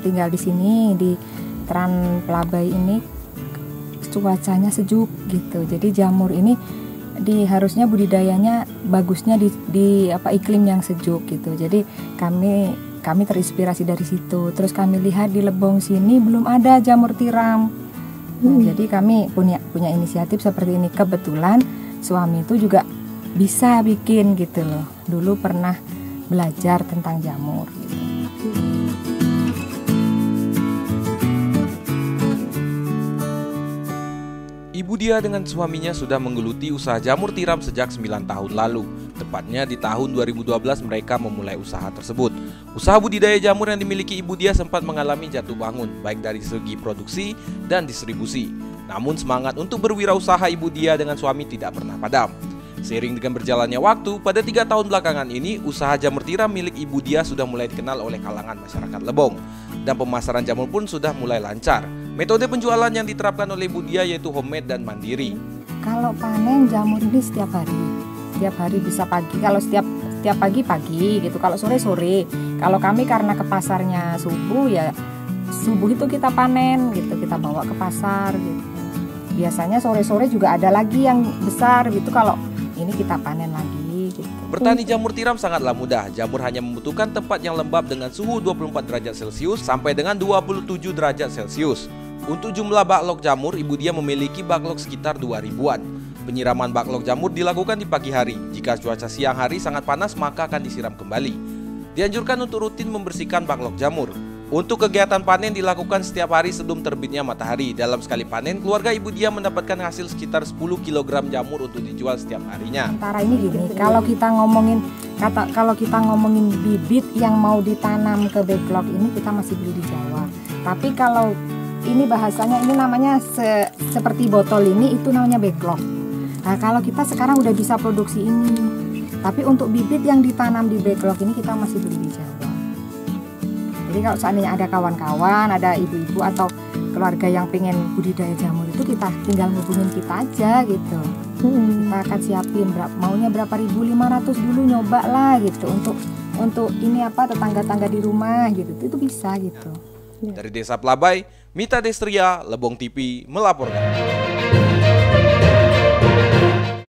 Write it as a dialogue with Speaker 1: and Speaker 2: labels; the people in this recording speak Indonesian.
Speaker 1: tinggal di sini di Tran Pelabai ini cuacanya sejuk gitu. Jadi jamur ini di harusnya budidayanya bagusnya di, di apa iklim yang sejuk gitu. Jadi kami kami terinspirasi dari situ. Terus kami lihat di Lebong sini belum ada jamur tiram. Nah, hmm. Jadi kami punya punya inisiatif seperti ini. Kebetulan suami itu juga bisa bikin gitu loh. Dulu pernah belajar tentang jamur. Gitu.
Speaker 2: Ibu Dia dengan suaminya sudah menggeluti usaha jamur tiram sejak 9 tahun lalu. Tepatnya di tahun 2012 mereka memulai usaha tersebut. Usaha budidaya jamur yang dimiliki Ibu Dia sempat mengalami jatuh bangun, baik dari segi produksi dan distribusi. Namun semangat untuk berwirausaha Ibu Dia dengan suami tidak pernah padam. Seiring dengan berjalannya waktu, pada tiga tahun belakangan ini, usaha jamur tiram milik Ibu Dia sudah mulai dikenal oleh kalangan masyarakat Lebong. Dan pemasaran jamur pun sudah mulai lancar. Metode penjualan yang diterapkan oleh Ibu Dia yaitu homemade dan mandiri.
Speaker 1: Kalau panen jamur ini setiap hari, setiap hari bisa pagi. Kalau setiap setiap pagi pagi gitu. Kalau sore sore. Kalau kami karena ke pasarnya subuh ya subuh itu kita panen gitu, kita bawa ke pasar gitu. Biasanya sore sore juga ada lagi yang besar gitu. Kalau ini kita panen lagi gitu.
Speaker 2: Bertani jamur tiram sangatlah mudah. Jamur hanya membutuhkan tempat yang lembab dengan suhu 24 derajat Celcius sampai dengan 27 derajat Celcius. Untuk jumlah baklok jamur, ibu dia memiliki baklok sekitar 2000-an. Penyiraman baklok jamur dilakukan di pagi hari. Jika cuaca siang hari sangat panas, maka akan disiram kembali. Dianjurkan untuk rutin membersihkan baklok jamur. Untuk kegiatan panen dilakukan setiap hari sebelum terbitnya matahari. Dalam sekali panen, keluarga ibu dia mendapatkan hasil sekitar 10 kg jamur untuk dijual setiap harinya.
Speaker 1: Antara ini gini, kalau kita ngomongin kata kalau kita ngomongin bibit yang mau ditanam ke backlog ini kita masih beli di Jawa. Tapi kalau ini bahasanya ini namanya se, seperti botol ini itu namanya backlog. Nah, kalau kita sekarang udah bisa produksi ini. Tapi untuk bibit yang ditanam di backlog ini kita masih di Jawa. Jadi kalau seandainya ada kawan-kawan, ada ibu-ibu atau keluarga yang pengen budidaya jamur itu kita tinggal hubungin kita aja gitu. Hmm. Kita akan siapin berapa maunya berapa ribu 500 dulu nyoba lah gitu untuk untuk ini apa tetangga-tangga di rumah gitu. Itu bisa gitu.
Speaker 2: Dari Desa Pelabai, Mita Destria, Lebong TV melaporkan.